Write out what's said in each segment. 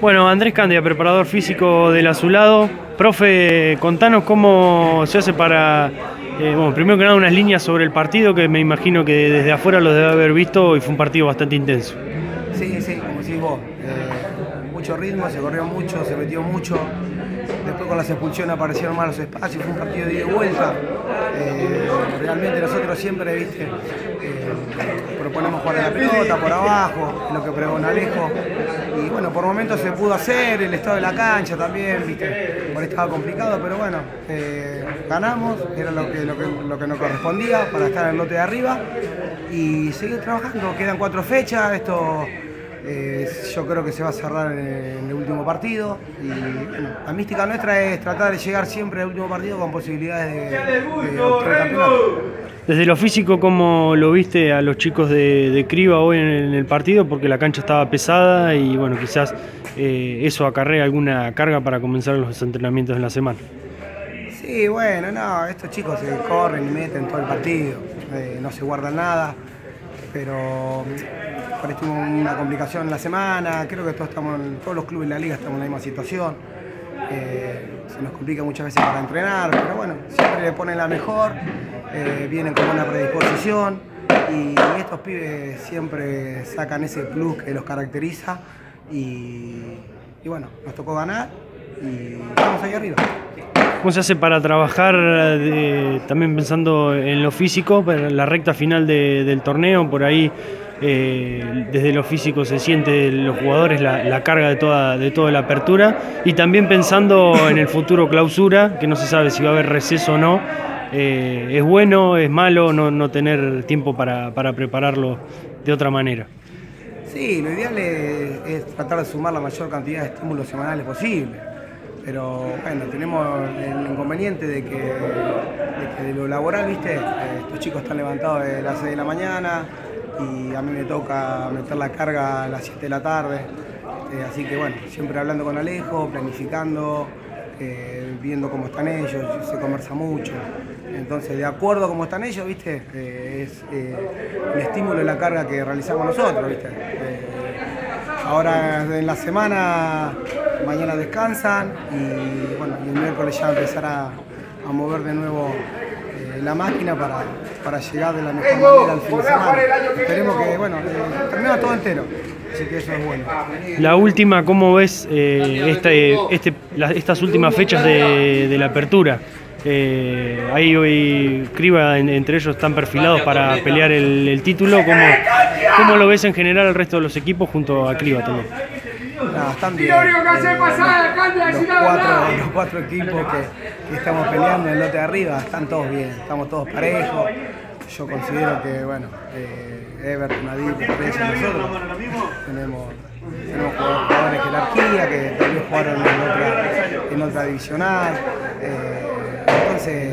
Bueno, Andrés Candia, preparador físico del Azulado. Profe, contanos cómo se hace para, eh, bueno, primero que nada unas líneas sobre el partido que me imagino que desde afuera los debe haber visto y fue un partido bastante intenso. Sí, sí, como decís vos. eh, mucho ritmo, se corrió mucho, se metió mucho. Después con las expulsiones aparecieron más los espacios, fue un partido de ida y. Eh, realmente nosotros siempre, viste, eh, proponemos jugar a la pelota, por abajo, lo que pregona Alejo. Y bueno, por momentos se pudo hacer, el estado de la cancha también, viste, por estaba complicado, pero bueno, eh, ganamos, era lo que, lo, que, lo que nos correspondía para estar en el lote de arriba y seguir trabajando. Quedan cuatro fechas, esto eh, yo creo que se va a cerrar en, el último partido. Y bueno, la mística nuestra es tratar de llegar siempre al último partido con posibilidades de, de obtener el campeonato. Desde lo físico, ¿cómo lo viste a los chicos de, de Criba hoy en el, en el partido? Porque la cancha estaba pesada y bueno, quizás eh, eso acarrea alguna carga para comenzar los entrenamientos en la semana. Sí, bueno, no, estos chicos se corren y meten todo el partido, eh, no se guardan nada, pero mm, tuvimos una complicación la semana, creo que todos, estamos, todos los clubes de la liga estamos en la misma situación, eh, se nos complica muchas veces para entrenar, pero bueno, siempre le ponen la mejor, eh, vienen con buena predisposición y estos pibes siempre sacan ese plus que los caracteriza y bueno, nos tocó ganar y estamos ahí arriba. ¿Cómo se hace para trabajar eh, también pensando en lo físico, para la recta final de- del torneo? Por ahí, eh, desde lo físico se siente los jugadores la, la carga de toda, de toda la apertura. Y también pensando en el futuro clausura, que no se sabe si va a haber receso o no. eh, ¿Es bueno, es malo no, no tener tiempo para, para prepararlo de otra manera? Sí, lo ideal es, es tratar de sumar la mayor cantidad de estímulos semanales posible. Pero bueno, tenemos el inconveniente de que de, lo laboral, viste, estos chicos están levantados de las 6 de la mañana y a mí me toca meter la carga a las 7 de la tarde. Eh, así que bueno, siempre hablando con Alejo, planificando, eh, viendo cómo están ellos, se conversa mucho. Entonces, de acuerdo a cómo están ellos, viste, Eh, es el estímulo y la carga que realizamos nosotros, viste. Ahora en la semana, mañana descansan y bueno, y el miércoles ya empezar a, a mover de nuevo eh, la máquina para, para llegar de la mejor manera al fin de semana. Esperemos que, bueno, eh, termina todo entero, así que eso es bueno. La última, ¿cómo ves eh, este, este- la- estas últimas fechas de, de la apertura? Eh, ahí hoy Criba, en- entre ellos, están perfilados para pelear el, el título. ¿Cómo, ¿Cómo lo ves en general el resto de los equipos junto a Criba también? Nada, están bien. Eh, los, cuatro, los cuatro equipos que, que estamos peleando en el lote de arriba están todos bien, estamos todos parejos. Yo considero que, bueno, eh, Everton, Adil, experiencia nosotros. Tenemos, tenemos jugadores de jerarquía que también jugaron en otra, en otra divisional. Eh, entonces, eh,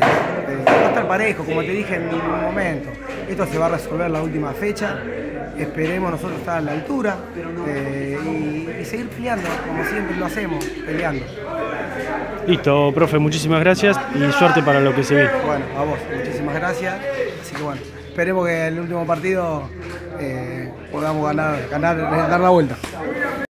va a estar parejo, como te dije en un momento. Esto se va a resolver la última fecha. Esperemos nosotros estar a la altura eh, y, y seguir peleando, como siempre lo hacemos, peleando. Listo, profe, muchísimas gracias y suerte para lo que se ve. Bueno, a vos, muchísimas gracias. Así que bueno, esperemos que en el último partido eh, podamos ganar, ganar, dar la vuelta.